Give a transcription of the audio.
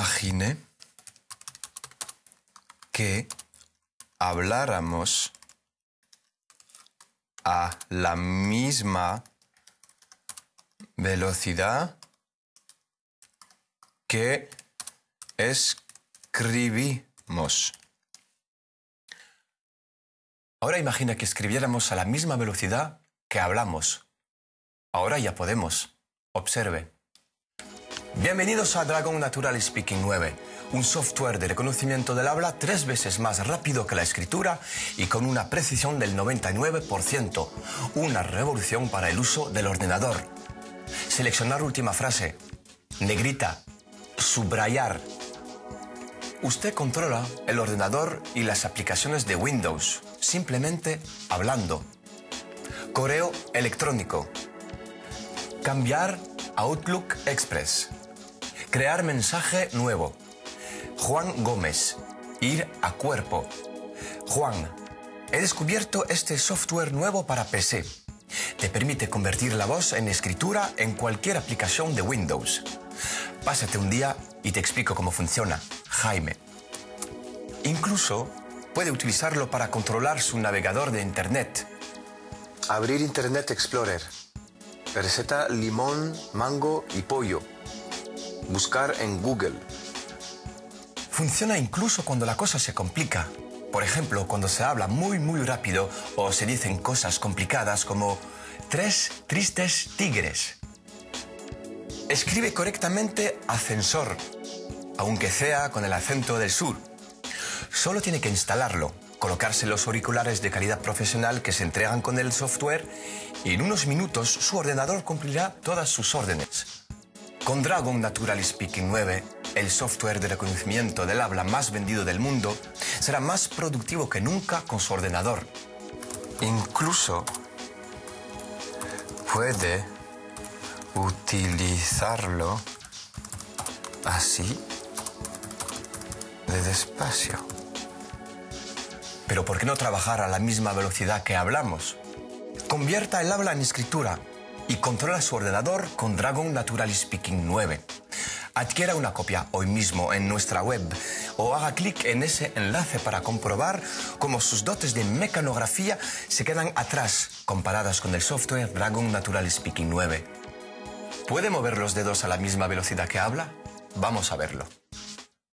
Imagine que habláramos a la misma velocidad que escribimos. Ahora imagina que escribiéramos a la misma velocidad que hablamos. Ahora ya podemos. Observe. Bienvenidos a Dragon Natural Speaking 9, un software de reconocimiento del habla tres veces más rápido que la escritura y con una precisión del 99%. Una revolución para el uso del ordenador. Seleccionar última frase. Negrita. Subrayar. Usted controla el ordenador y las aplicaciones de Windows, simplemente hablando. Correo electrónico. Cambiar Outlook Express. Crear mensaje nuevo. Juan Gómez. Ir a cuerpo. Juan, he descubierto este software nuevo para PC. Te permite convertir la voz en escritura en cualquier aplicación de Windows. Pásate un día y te explico cómo funciona. Jaime. Incluso puede utilizarlo para controlar su navegador de Internet. Abrir Internet Explorer. Receta limón, mango y pollo. Buscar en Google. Funciona incluso cuando la cosa se complica. Por ejemplo, cuando se habla muy muy rápido o se dicen cosas complicadas como tres tristes tigres. Escribe correctamente ascensor, aunque sea con el acento del sur. Solo tiene que instalarlo, colocarse los auriculares de calidad profesional que se entregan con el software y en unos minutos su ordenador cumplirá todas sus órdenes. Con Dragon Natural Speaking 9, el software de reconocimiento del habla más vendido del mundo será más productivo que nunca con su ordenador. Incluso puede utilizarlo así de despacio. Pero ¿por qué no trabajar a la misma velocidad que hablamos? Convierta el habla en escritura y controla su ordenador con Dragon Natural Speaking 9. Adquiera una copia hoy mismo en nuestra web o haga clic en ese enlace para comprobar cómo sus dotes de mecanografía se quedan atrás comparadas con el software Dragon Natural Speaking 9. ¿Puede mover los dedos a la misma velocidad que habla? Vamos a verlo.